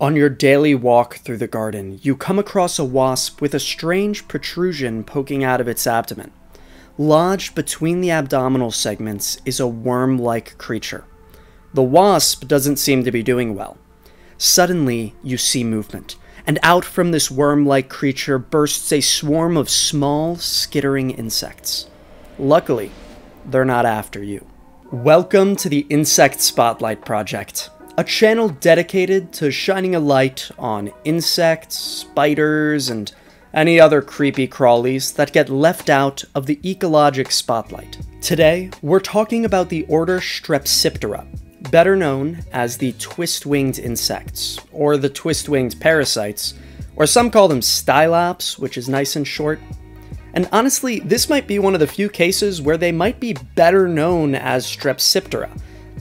On your daily walk through the garden, you come across a wasp with a strange protrusion poking out of its abdomen. Lodged between the abdominal segments is a worm like creature. The wasp doesn't seem to be doing well. Suddenly, you see movement, and out from this worm like creature bursts a swarm of small, skittering insects. Luckily, they're not after you. Welcome to the Insect Spotlight Project a channel dedicated to shining a light on insects, spiders, and any other creepy crawlies that get left out of the ecologic spotlight. Today, we're talking about the order Strepsiptera, better known as the twist-winged insects, or the twist-winged parasites, or some call them stylops, which is nice and short. And honestly, this might be one of the few cases where they might be better known as Strepsiptera,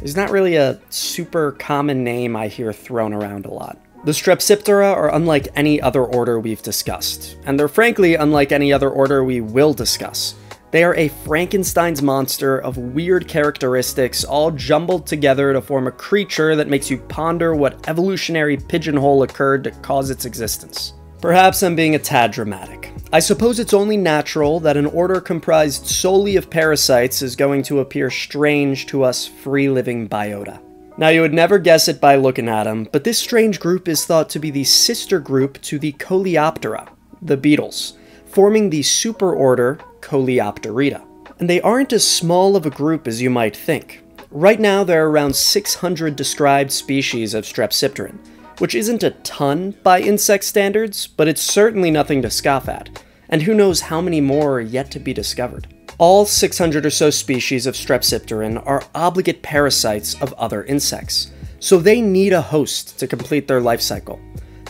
is not really a super common name I hear thrown around a lot. The Strepsiptera are unlike any other order we've discussed, and they're frankly unlike any other order we will discuss. They are a Frankenstein's monster of weird characteristics all jumbled together to form a creature that makes you ponder what evolutionary pigeonhole occurred to cause its existence. Perhaps I'm being a tad dramatic. I suppose it's only natural that an order comprised solely of parasites is going to appear strange to us free-living biota. Now you would never guess it by looking at them, but this strange group is thought to be the sister group to the Coleoptera, the beetles, forming the superorder Coleopterida. And they aren't as small of a group as you might think. Right now there are around 600 described species of Strepsipteran, which isn't a ton by insect standards, but it's certainly nothing to scoff at, and who knows how many more are yet to be discovered. All 600 or so species of Strepsipteran are obligate parasites of other insects, so they need a host to complete their life cycle.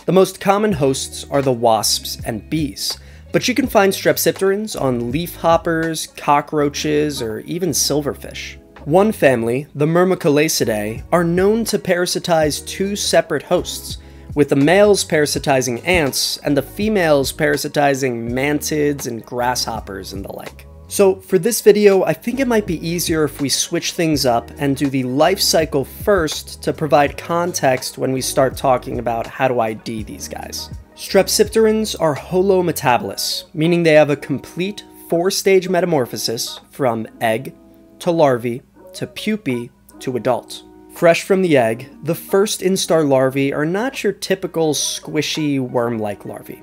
The most common hosts are the wasps and bees, but you can find Strepsipterans on leafhoppers, cockroaches, or even silverfish. One family, the Myrmecolacidae, are known to parasitize two separate hosts, with the males parasitizing ants and the females parasitizing mantids and grasshoppers and the like. So for this video, I think it might be easier if we switch things up and do the life cycle first to provide context when we start talking about how to ID these guys. Strepsipterans are holometabolous, meaning they have a complete four-stage metamorphosis from egg to larvae to pupae to adult. Fresh from the egg, the first instar larvae are not your typical squishy worm-like larvae.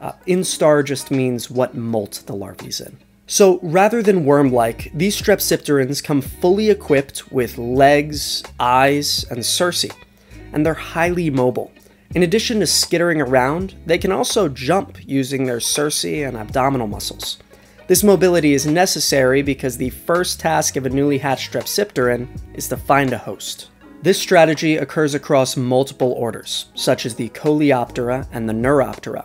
Uh, instar just means what molt the larvae's in. So rather than worm-like, these strepsipterans come fully equipped with legs, eyes, and cerci, and they're highly mobile. In addition to skittering around, they can also jump using their cerci and abdominal muscles. This mobility is necessary because the first task of a newly hatched Strepsipteran is to find a host. This strategy occurs across multiple orders, such as the Coleoptera and the Neuroptera,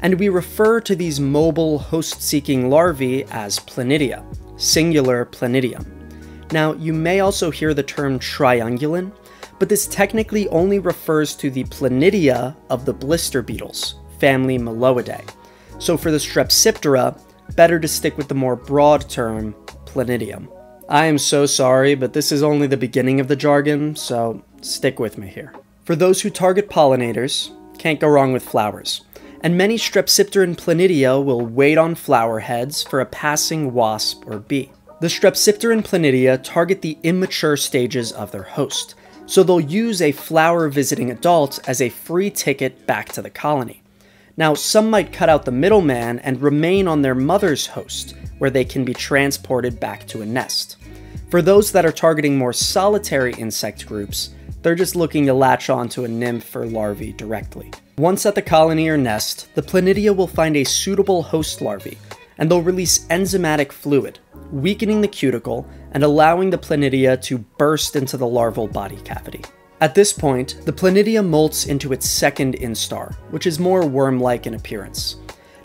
and we refer to these mobile host-seeking larvae as planidia, singular planidium. Now, you may also hear the term triungulin, but this technically only refers to the planidia of the blister beetles, family Meloidae. So for the Strepsiptera, better to stick with the more broad term, planidium. I am so sorry, but this is only the beginning of the jargon, so stick with me here. For those who target pollinators, can't go wrong with flowers, and many Strepsipteran planidia will wait on flower heads for a passing wasp or bee. The Strepsipteran planidia target the immature stages of their host, so they'll use a flower visiting adult as a free ticket back to the colony. Now, some might cut out the middleman and remain on their mother's host, where they can be transported back to a nest. For those that are targeting more solitary insect groups, they're just looking to latch onto a nymph or larvae directly. Once at the colony or nest, the planidia will find a suitable host larvae, and they'll release enzymatic fluid, weakening the cuticle and allowing the planidia to burst into the larval body cavity. At this point, the planidia molts into its second instar, which is more worm-like in appearance.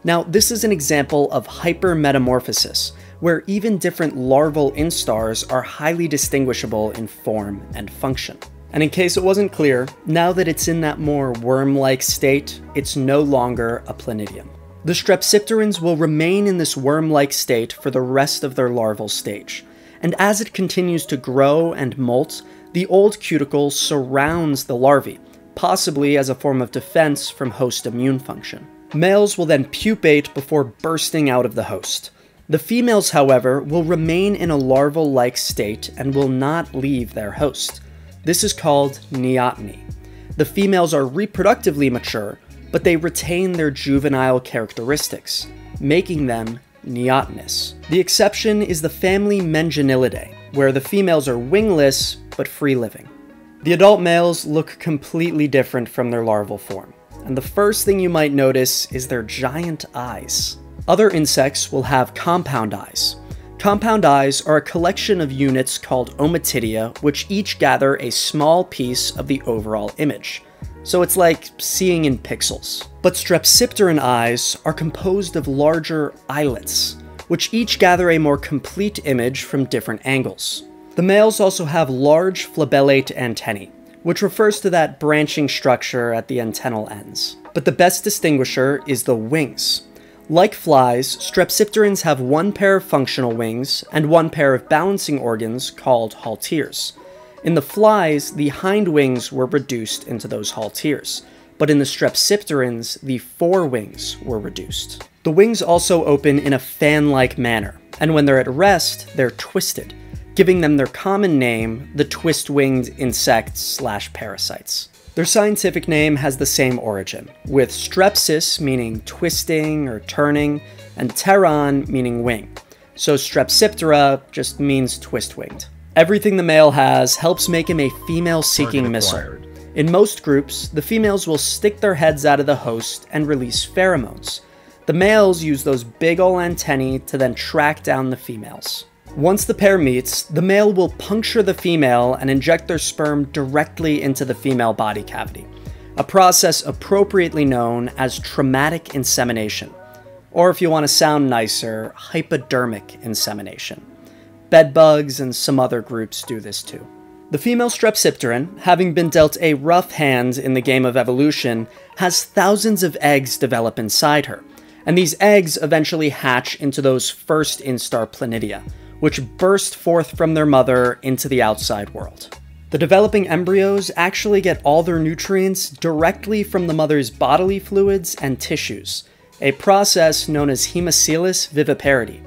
Now, this is an example of hypermetamorphosis, where even different larval instars are highly distinguishable in form and function. And in case it wasn't clear, now that it's in that more worm-like state, it's no longer a planidium. The strepsipterans will remain in this worm-like state for the rest of their larval stage, and as it continues to grow and molt, the old cuticle surrounds the larvae, possibly as a form of defense from host immune function. Males will then pupate before bursting out of the host. The females, however, will remain in a larval like state and will not leave their host. This is called neoteny. The females are reproductively mature, but they retain their juvenile characteristics, making them neotenous. The exception is the family Mengenillidae, where the females are wingless but free living. The adult males look completely different from their larval form, and the first thing you might notice is their giant eyes. Other insects will have compound eyes. Compound eyes are a collection of units called ommatidia, which each gather a small piece of the overall image. So it's like seeing in pixels. But strepsipteran eyes are composed of larger eyelets, which each gather a more complete image from different angles. The males also have large flabellate antennae, which refers to that branching structure at the antennal ends. But the best distinguisher is the wings. Like flies, strepsipterans have one pair of functional wings and one pair of balancing organs called halteres. In the flies, the hind wings were reduced into those halteres, but in the strepsipterans, the forewings were reduced. The wings also open in a fan-like manner, and when they're at rest, they're twisted, giving them their common name, the twist-winged insects slash parasites. Their scientific name has the same origin, with strepsis meaning twisting or turning, and pteron meaning wing. So strepsiptera just means twist-winged. Everything the male has helps make him a female-seeking missile. In most groups, the females will stick their heads out of the host and release pheromones. The males use those big ol' antennae to then track down the females. Once the pair meets, the male will puncture the female and inject their sperm directly into the female body cavity, a process appropriately known as traumatic insemination, or if you want to sound nicer, hypodermic insemination. Bedbugs and some other groups do this too. The female strepsipteran, having been dealt a rough hand in the game of evolution, has thousands of eggs develop inside her, and these eggs eventually hatch into those first instar planidia, which burst forth from their mother into the outside world. The developing embryos actually get all their nutrients directly from the mother's bodily fluids and tissues, a process known as hemocele viviparity.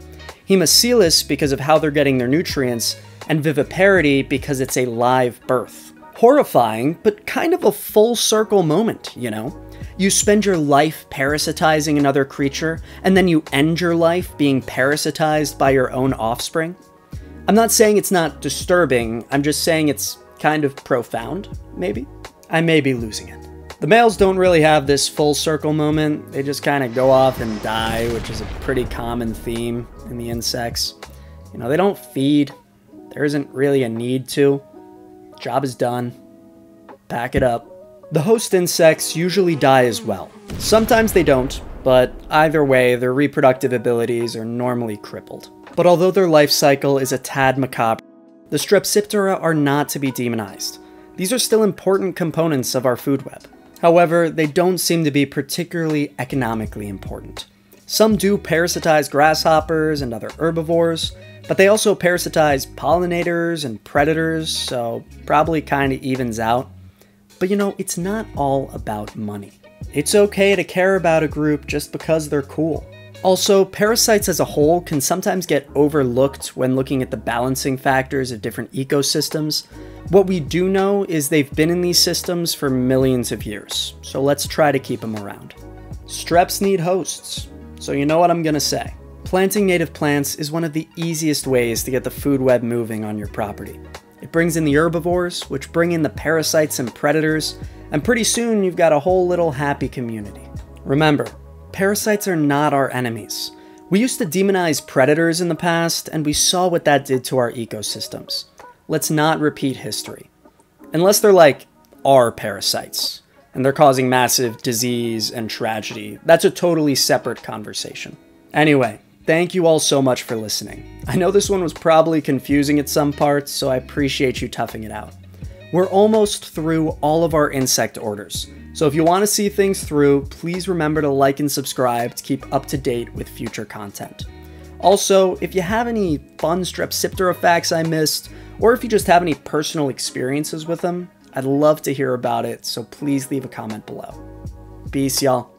Hemocele because of how they're getting their nutrients, and viviparity because it's a live birth. Horrifying, but kind of a full circle moment, you know? You spend your life parasitizing another creature, and then you end your life being parasitized by your own offspring? I'm not saying it's not disturbing, I'm just saying it's kind of profound, maybe? I may be losing it. The males don't really have this full circle moment, they just kind of go off and die, which is a pretty common theme in the insects. You know, they don't feed, there isn't really a need to. Job is done. Pack it up. The host insects usually die as well. Sometimes they don't, but either way, their reproductive abilities are normally crippled. But although their life cycle is a tad macabre, the Strepsiptera are not to be demonized. These are still important components of our food web. However, they don't seem to be particularly economically important. Some do parasitize grasshoppers and other herbivores, but they also parasitize pollinators and predators, so probably kinda evens out. But you know, it's not all about money. It's okay to care about a group just because they're cool. Also, parasites as a whole can sometimes get overlooked when looking at the balancing factors of different ecosystems. What we do know is they've been in these systems for millions of years, so let's try to keep them around. Streps need hosts, so you know what I'm gonna say. Planting native plants is one of the easiest ways to get the food web moving on your property. It brings in the herbivores, which bring in the parasites and predators, and pretty soon you've got a whole little happy community. Remember, parasites are not our enemies. We used to demonize predators in the past, and we saw what that did to our ecosystems. Let's not repeat history. Unless they're like our parasites, and they're causing massive disease and tragedy. That's a totally separate conversation. Anyway, Thank you all so much for listening. I know this one was probably confusing at some parts, so I appreciate you toughing it out. We're almost through all of our insect orders, so if you want to see things through, please remember to like and subscribe to keep up to date with future content. Also, if you have any fun Strepsiptera facts I missed, or if you just have any personal experiences with them, I'd love to hear about it, so please leave a comment below. Peace, y'all.